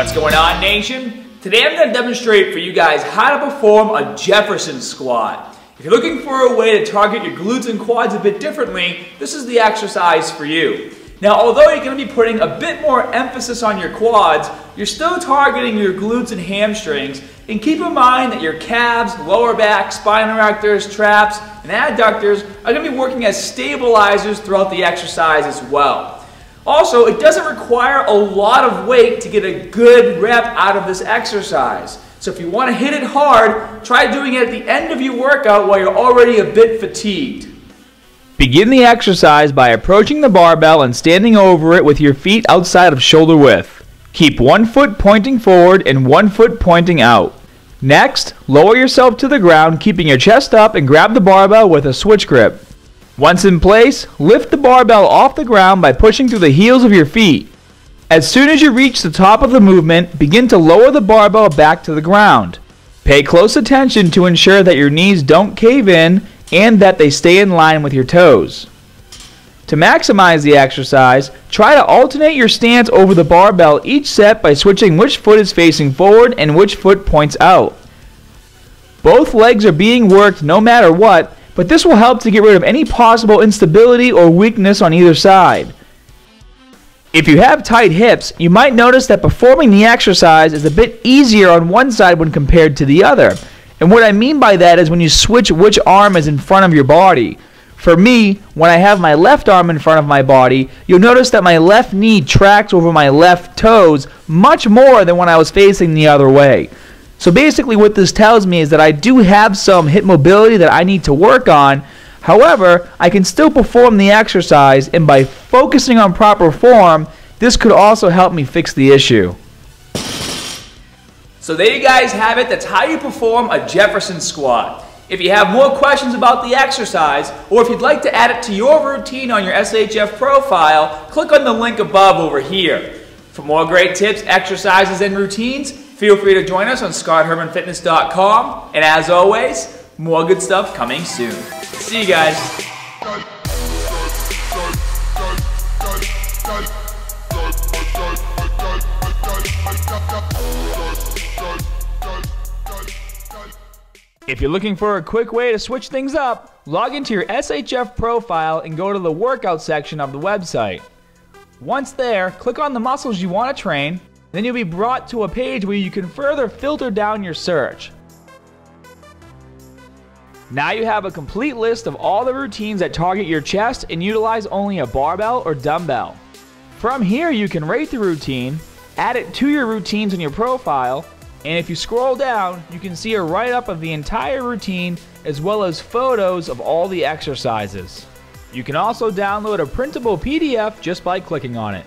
What's going on, nation? Today I'm to demonstrate for you guys how to perform a Jefferson squat. If you're looking for a way to target your glutes and quads a bit differently, this is the exercise for you. Now, although you're to be putting a bit more emphasis on your quads, you're still targeting your glutes and hamstrings. And keep in mind that your calves, lower back, spine erectors, traps, and adductors are to be working as stabilizers throughout the exercise as well. Also, it doesn't require a lot of weight to get a good rep out of this exercise. So if you want to hit it hard, try doing it at the end of your workout while you're already a bit fatigued. Begin the exercise by approaching the barbell and standing over it with your feet outside of shoulder width. Keep one foot pointing forward and one foot pointing out. Next, lower yourself to the ground, keeping your chest up and grab the barbell with a switch grip. Once in place, lift the barbell off the ground by pushing through the heels of your feet. As soon as you reach the top of the movement, begin to lower the barbell back to the ground. Pay close attention to ensure that your knees don't cave in and that they stay in line with your toes. To maximize the exercise, try to alternate your stance over the barbell each set by switching which foot is facing forward and which foot points out. Both legs are being worked no matter what, but this will help to get rid of any possible instability or weakness on either side. If you have tight hips, you might notice that performing the exercise is a bit easier on one side when compared to the other. And what I mean by that is when you switch which arm is in front of your body. For me, when I have my left arm in front of my body, you'll notice that my left knee tracks over my left toes much more than when I was facing the other way. So basically what this tells me is that I do have some hip mobility that I need to work on. However, I can still perform the exercise and by focusing on proper form, this could also help me fix the issue. So there you guys have it. That's how you perform a Jefferson squat. If you have more questions about the exercise, or if you'd like to add it to your routine on your SHF profile, click on the link above over here. For more great tips, exercises, and routines, Feel free to join us on scotthermanfitness.com. And as always, more good stuff coming soon. See you guys. If you're looking for a quick way to switch things up, log into your SHF profile and go to the workout section of the website. Once there, click on the muscles you want to train then you'll be brought to a page where you can further filter down your search. Now you have a complete list of all the routines that target your chest and utilize only a barbell or dumbbell. From here you can rate the routine, add it to your routines in your profile, and if you scroll down, you can see a write-up of the entire routine as well as photos of all the exercises. You can also download a printable PDF just by clicking on it.